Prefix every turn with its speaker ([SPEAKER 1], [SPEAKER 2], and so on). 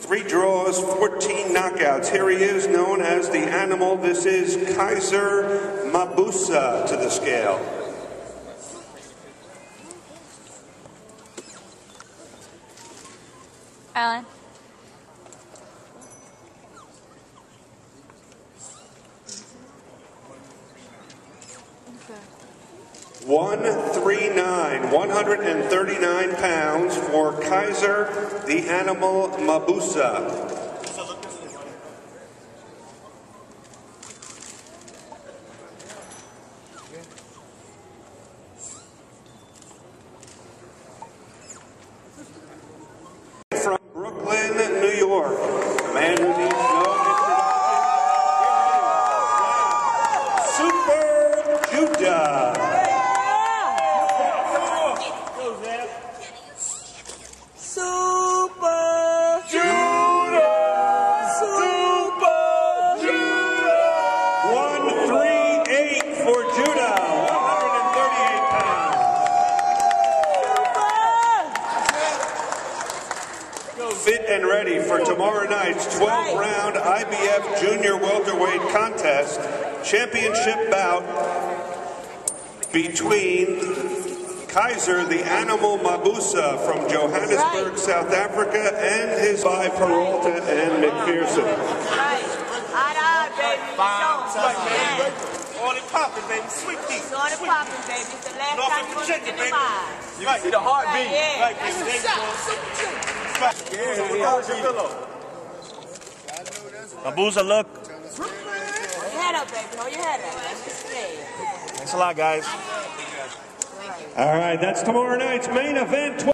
[SPEAKER 1] Three draws, 14 knockouts. Here he is, known as the animal. This is Kaizer Mabuza to the scale.
[SPEAKER 2] Alan.
[SPEAKER 1] One three nine, 139 pounds for Kaizer the Animal Mabuza. From Brooklyn, New York, a man who needs Fit and ready for tomorrow night's 12 round IBF Junior Welterweight Contest Championship bout between Kaizer the Animal Mabuza from Johannesburg, South Africa, and his by Peralta and McPherson.
[SPEAKER 3] Right. Eye to eye, baby. Show. Yeah.
[SPEAKER 4] All it poppin', baby. Sweet tea.
[SPEAKER 3] It's all the popping, baby. It's the last
[SPEAKER 4] Norfolk
[SPEAKER 3] time you're going to get them
[SPEAKER 4] baby. You can see the heartbeat.
[SPEAKER 3] Yeah.
[SPEAKER 4] Right, baby. There Yeah. Abusa, look.
[SPEAKER 3] Hold your head up, baby. Hold your head up.
[SPEAKER 4] Thanks a lot, guys.
[SPEAKER 1] All right, that's tomorrow night's main event.